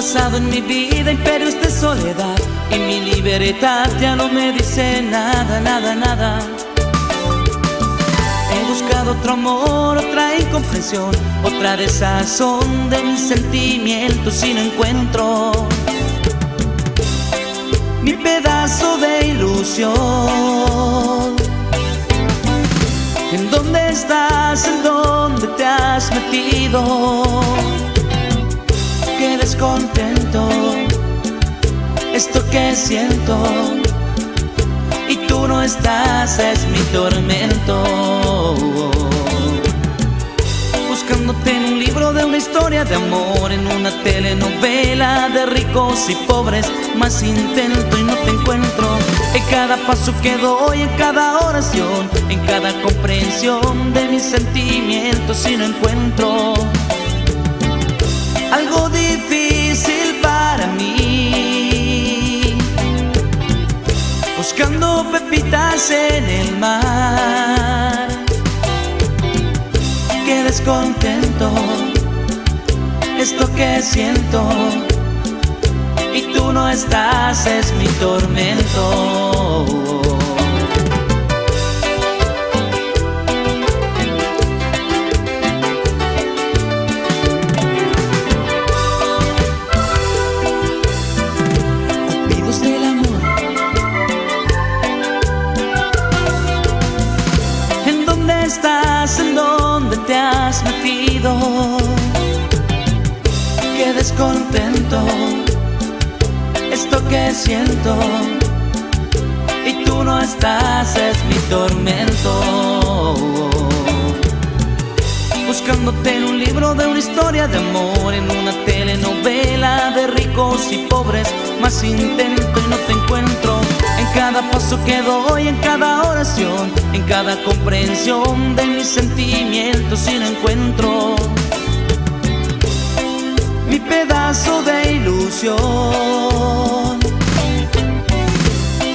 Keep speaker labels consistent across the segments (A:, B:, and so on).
A: pasado en mi vida imperios de soledad y mi libertad ya no me dice nada, nada, nada. He buscado otro amor, otra incomprensión, otra desazón de mis sentimientos y no encuentro mi pedazo de ilusión. ¿En dónde estás? ¿En dónde te has metido? Descontento, esto que siento. Y tú no estás, es mi tormento. Buscándote en un libro de una historia de amor, en una telenovela de ricos y pobres, más intento y no te encuentro. En cada paso que doy, en cada oración, en cada comprensión de mis sentimientos y no encuentro Pepitas en el mar. Qué descontento, esto que siento. Y tú no estás, es mi tormento. Has metido? Qué descontento, esto que siento. Y tú no estás, es mi tormento. Buscándote en un libro de una historia de amor, en una telenovela de ricos y pobres, más intento y no te encuentro. Cada paso que doy, en cada oración, en cada comprensión de mis sentimientos y no encuentro mi pedazo de ilusión.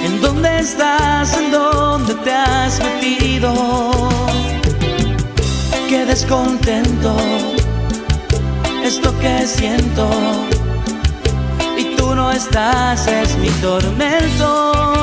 A: ¿En dónde estás? ¿En dónde te has metido? Qué descontento, esto que siento. Y tú no estás, es mi tormento.